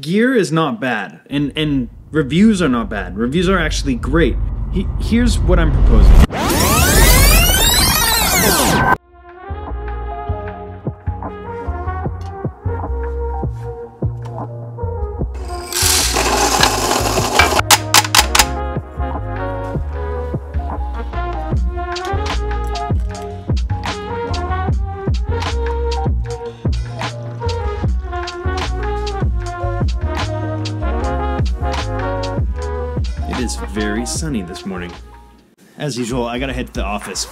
gear is not bad, and and reviews are not bad. Reviews are actually great. He, here's what I'm proposing. Is very sunny this morning. As usual, I gotta head to the office.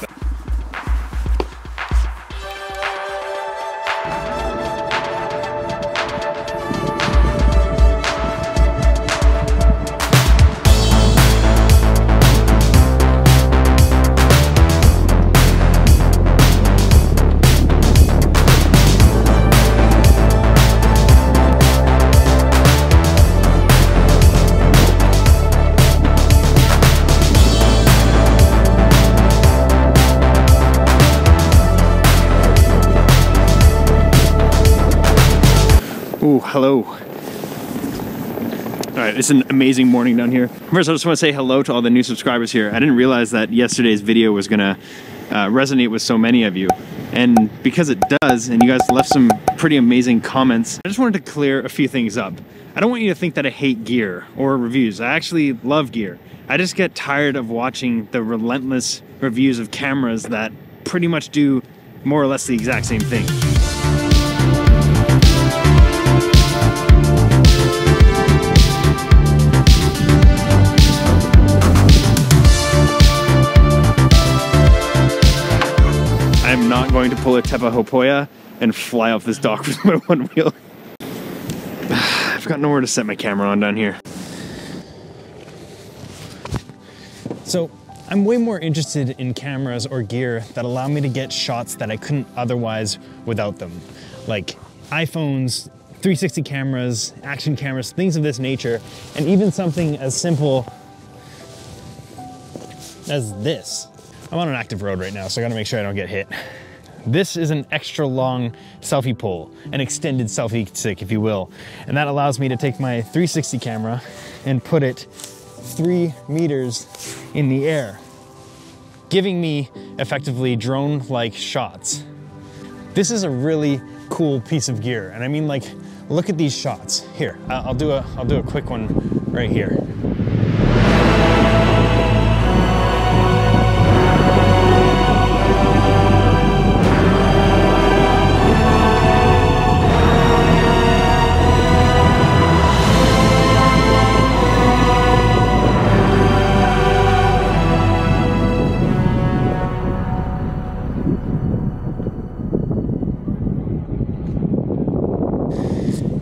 Ooh, hello. All right, it's an amazing morning down here. First, I just want to say hello to all the new subscribers here. I didn't realize that yesterday's video was gonna uh, resonate with so many of you. And because it does, and you guys left some pretty amazing comments, I just wanted to clear a few things up. I don't want you to think that I hate gear or reviews. I actually love gear. I just get tired of watching the relentless reviews of cameras that pretty much do more or less the exact same thing. I'm not going to pull a Tepa Hopoya and fly off this dock with my one wheel. I've got nowhere to set my camera on down here. So, I'm way more interested in cameras or gear that allow me to get shots that I couldn't otherwise without them. Like iPhones, 360 cameras, action cameras, things of this nature, and even something as simple as this. I'm on an active road right now, so I gotta make sure I don't get hit. This is an extra long selfie pole, an extended selfie stick, if you will. And that allows me to take my 360 camera and put it three meters in the air, giving me effectively drone-like shots. This is a really cool piece of gear. And I mean like, look at these shots. Here, I'll do a, I'll do a quick one right here.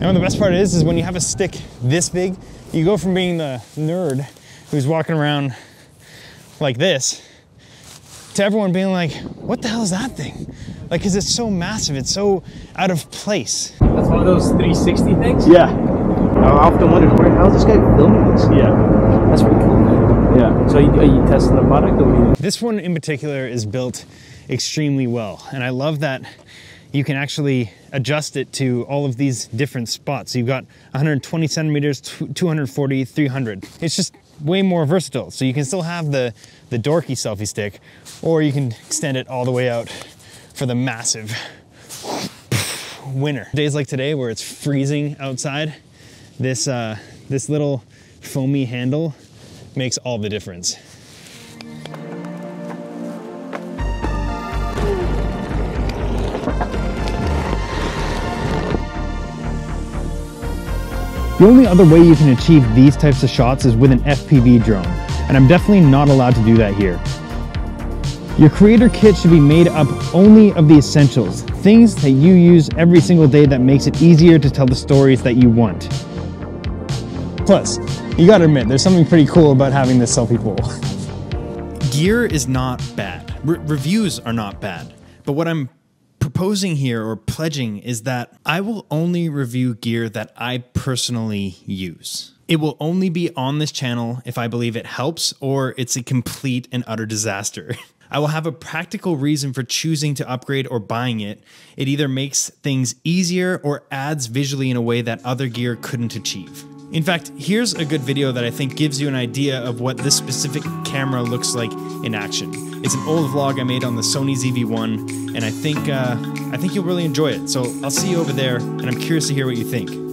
And the best part is, is when you have a stick this big, you go from being the nerd who's walking around like this to everyone being like, what the hell is that thing? Like, cause it's so massive, it's so out of place. That's one of those 360 things? Yeah, I often wondered, where, how's this guy filming this? yeah, That's pretty cool, man. yeah. So, are you, are you testing the product or what are you This one in particular is built extremely well. And I love that you can actually adjust it to all of these different spots. You've got 120 centimeters, 240, 300. It's just way more versatile. So you can still have the, the dorky selfie stick, or you can extend it all the way out for the massive winner. Days like today where it's freezing outside, this, uh, this little foamy handle makes all the difference. The only other way you can achieve these types of shots is with an FPV drone, and I'm definitely not allowed to do that here. Your creator kit should be made up only of the essentials, things that you use every single day that makes it easier to tell the stories that you want. Plus, you gotta admit, there's something pretty cool about having this selfie pole. Gear is not bad. Re- reviews are not bad. But what I'm proposing here or pledging is that I will only review gear that I personally use. It will only be on this channel if I believe it helps or it's a complete and utter disaster. I will have a practical reason for choosing to upgrade or buying it. It either makes things easier or adds visually in a way that other gear couldn't achieve. In fact, here's a good video that I think gives you an idea of what this specific camera looks like in action. It's an old vlog I made on the Sony ZV-1, and I think uh, I think you'll really enjoy it. So I'll see you over there, and I'm curious to hear what you think.